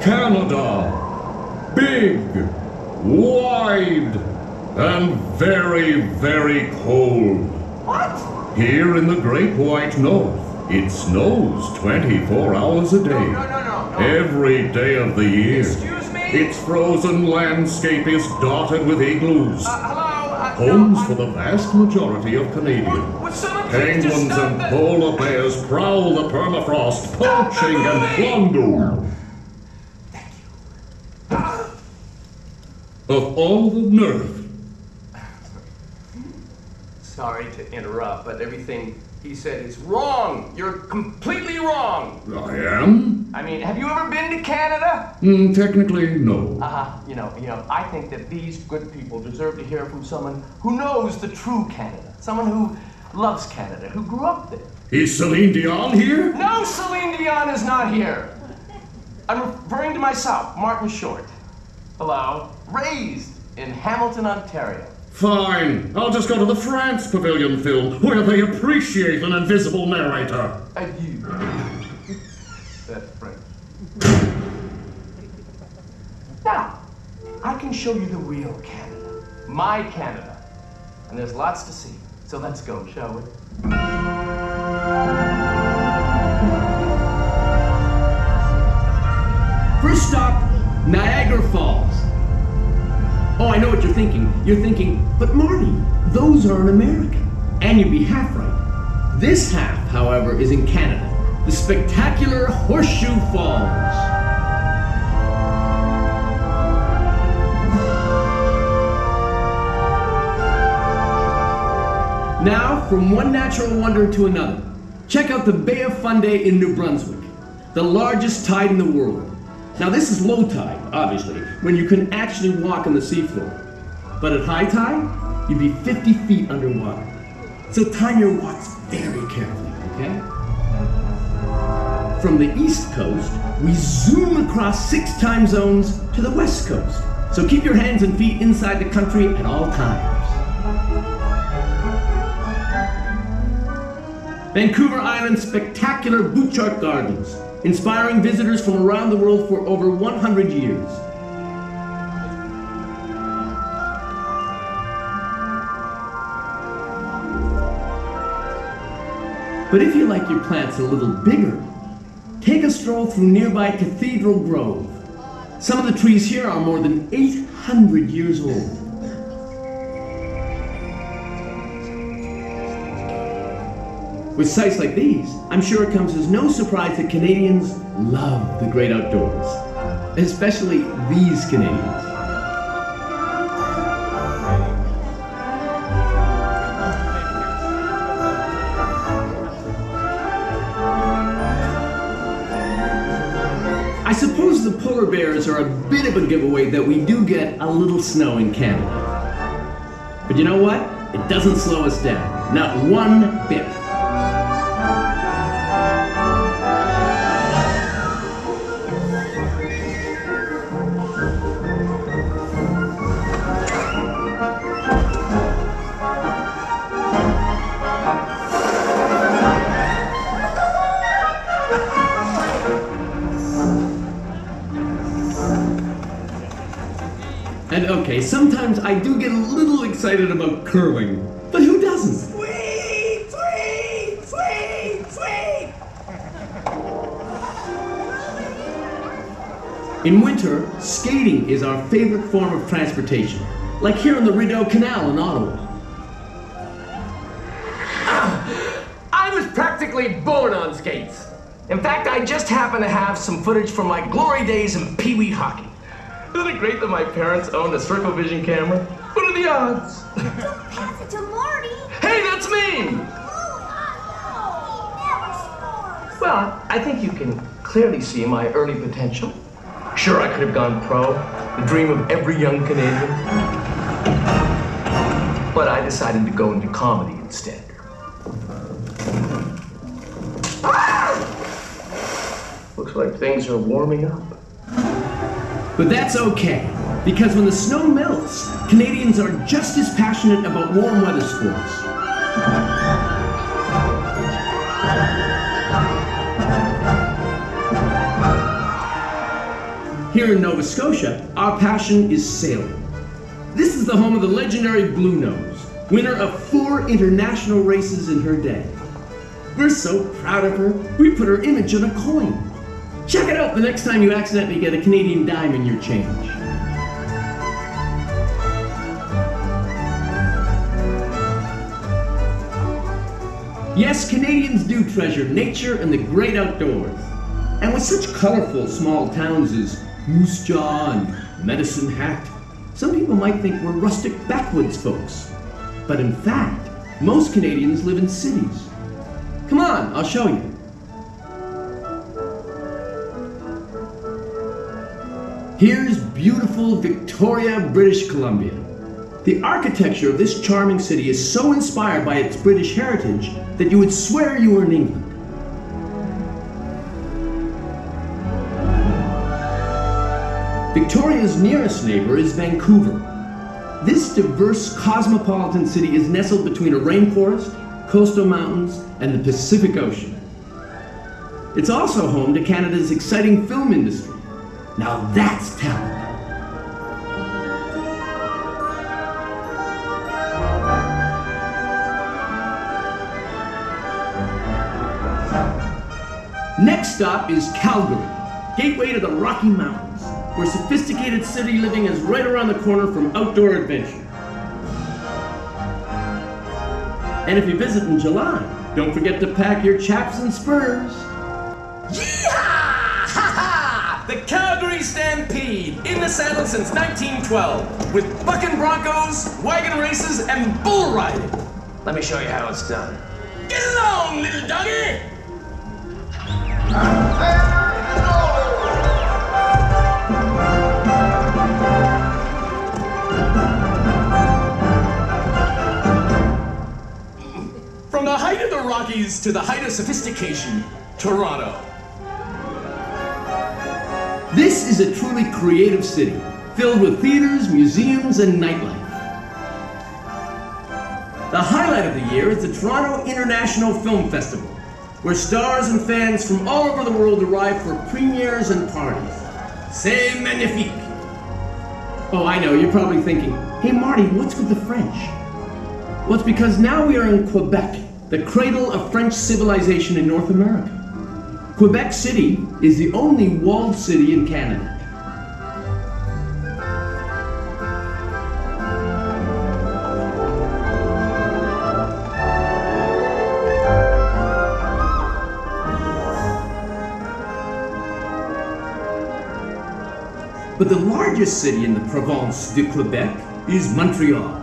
Canada. Big, wide, and very, very cold. What? Here in the Great White North, it snows 24 hours a day. No, no, no. Every day of the year. Excuse me? Its frozen landscape is dotted with igloos. Uh, hello? Uh, Homes for the vast majority of Canadians. Would Penguins and polar bears prowl the permafrost, poaching and plunder. Of all the nerve, Sorry to interrupt, but everything he said is wrong. You're completely wrong. I am? I mean, have you ever been to Canada? Mm, technically, no. Uh-huh. You know, you know, I think that these good people deserve to hear from someone who knows the true Canada. Someone who loves Canada, who grew up there. Is Celine Dion here? No, Celine Dion is not here. I'm referring to myself, Martin Short. Hello. Raised in Hamilton, Ontario. Fine. I'll just go to the France Pavilion film, where they appreciate an invisible narrator. Adieu. That's French. Now, I can show you the real Canada. My Canada. And there's lots to see. So let's go, shall we? First stop, Niagara Falls. Oh, I know what you're thinking. You're thinking, but Marty, those are in America. And you'd be half right. This half, however, is in Canada. The spectacular Horseshoe Falls. Now, from one natural wonder to another, check out the Bay of Fundy in New Brunswick, the largest tide in the world. Now, this is low tide, obviously, when you can actually walk on the seafloor. But at high tide, you'd be 50 feet underwater. So time your walks very carefully, okay? From the east coast, we zoom across six time zones to the west coast. So keep your hands and feet inside the country at all times. Vancouver Island's spectacular Butchart Gardens, inspiring visitors from around the world for over 100 years. But if you like your plants a little bigger, take a stroll through nearby Cathedral Grove. Some of the trees here are more than 800 years old. With sights like these, I'm sure it comes as no surprise that Canadians love the great outdoors. Especially these Canadians. I suppose the polar bears are a bit of a giveaway that we do get a little snow in Canada. But you know what? It doesn't slow us down. Not one bit. And okay, sometimes I do get a little excited about curling, but who doesn't? Sweet, sweet, sweet, sweet. In winter, skating is our favorite form of transportation, like here in the Rideau Canal in Ottawa. Ah, I was practically born on skates. In fact, I just happen to have some footage from my glory days in Pee Wee hockey. Isn't it great that my parents owned a Circle Vision camera? What are the odds? Don't pass it to Marty. Hey, that's me! Oh, he never scores. Well, I think you can clearly see my early potential. Sure, I could have gone pro, the dream of every young Canadian. But I decided to go into comedy instead. Ah! Looks like things are warming up. But that's okay, because when the snow melts, Canadians are just as passionate about warm weather sports. Here in Nova Scotia, our passion is sailing. This is the home of the legendary Blue Nose, winner of four international races in her day. We're so proud of her, we put her image on a coin. Check it out the next time you accidentally get a Canadian dime in your change. Yes, Canadians do treasure nature and the great outdoors. And with such colorful small towns as Moose Jaw and Medicine Hat, some people might think we're rustic backwoods folks. But in fact, most Canadians live in cities. Come on, I'll show you. Here's beautiful Victoria, British Columbia. The architecture of this charming city is so inspired by its British heritage that you would swear you were in England. Victoria's nearest neighbor is Vancouver. This diverse cosmopolitan city is nestled between a rainforest, coastal mountains, and the Pacific Ocean. It's also home to Canada's exciting film industry. Now that's talent. Next stop is Calgary, gateway to the Rocky Mountains, where sophisticated city living is right around the corner from outdoor adventure. And if you visit in July, don't forget to pack your chaps and spurs. Yeehaw! Ha ha! The Stampede, in the saddle since 1912, with bucking broncos, wagon races, and bull riding. Let me show you how it's done. Get along, little doggy! From the height of the Rockies to the height of sophistication, Toronto. This is a truly creative city, filled with theaters, museums, and nightlife. The highlight of the year is the Toronto International Film Festival, where stars and fans from all over the world arrive for premieres and parties. C'est magnifique! Oh, I know, you're probably thinking, hey Marty, what's with the French? Well, it's because now we are in Quebec, the cradle of French civilization in North America. Quebec City is the only walled city in Canada. But the largest city in the province de Quebec is Montreal.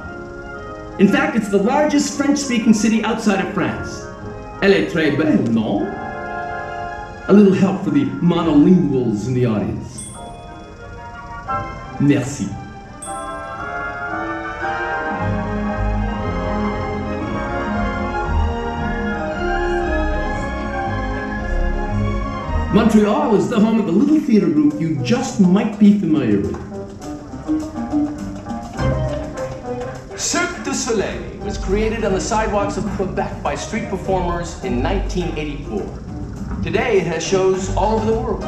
In fact, it's the largest French speaking city outside of France. Elle est très belle, non? A little help for the monolinguals in the audience. Merci. Montreal is the home of a little theater group you just might be familiar with. Cirque du Soleil was created on the sidewalks of Quebec by street performers in 1984. Today it has shows all over the world.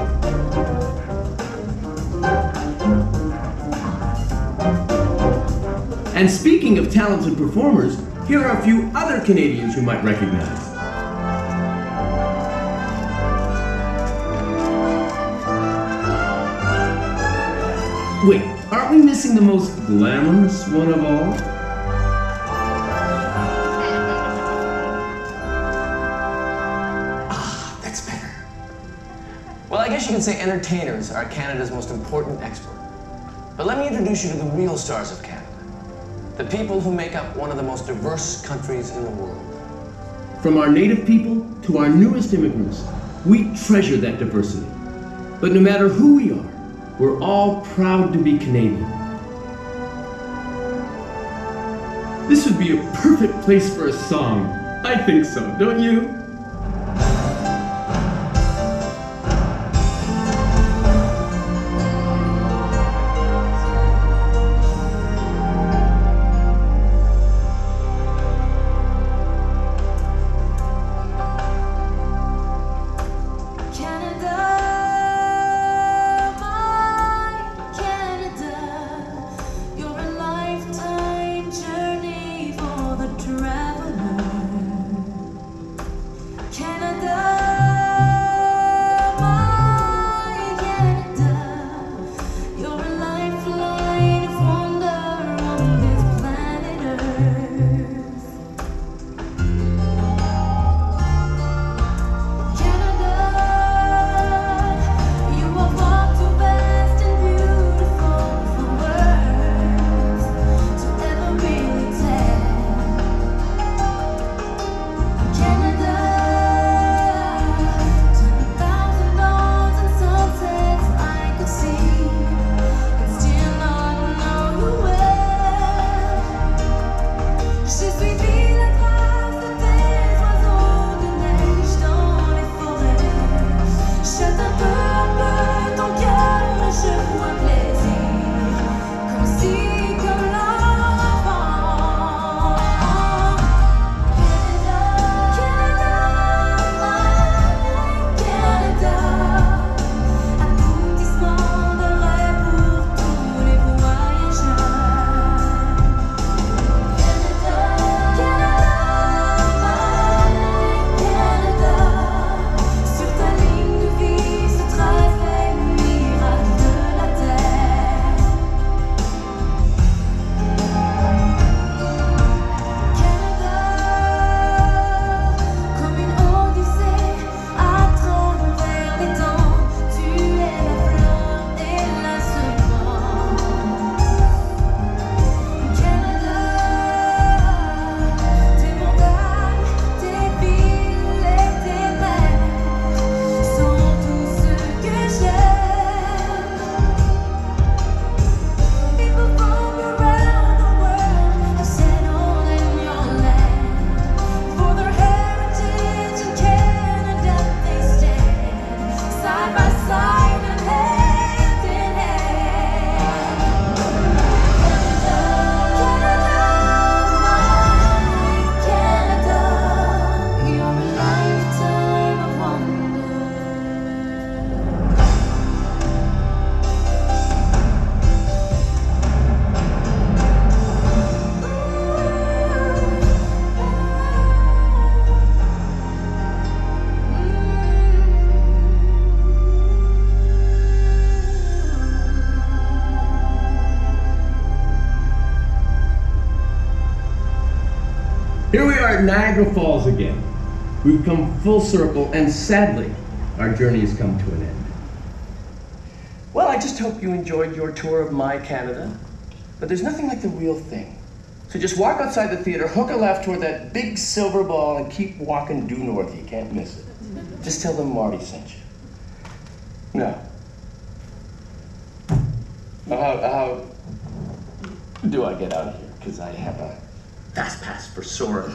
And speaking of talented performers, here are a few other Canadians you might recognize. Wait, aren't we missing the most glamorous one of all? You can say entertainers are Canada's most important export. But let me introduce you to the real stars of Canada. The people who make up one of the most diverse countries in the world. From our native people to our newest immigrants, we treasure that diversity. But no matter who we are, we're all proud to be Canadian. This would be a perfect place for a song. I think so, don't you? Are at Niagara Falls again. We've come full circle, and sadly, our journey has come to an end. Well, I just hope you enjoyed your tour of my Canada. But there's nothing like the real thing. So just walk outside the theater, hook a left toward that big silver ball, and keep walking due north. You can't miss it. Just tell them Marty sent you. Now, how, how do I get out of here? Because I have a fast pass for Soarin'.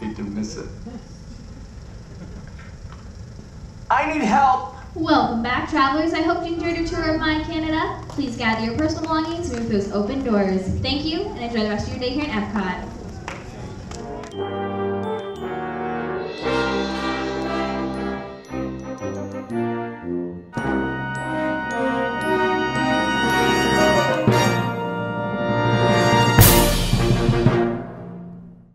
Hate to miss it. I need help. Welcome back, travelers. I hope you enjoyed your tour of My Canada. Please gather your personal belongings and move those open doors. Thank you, and enjoy the rest of your day here in Epcot.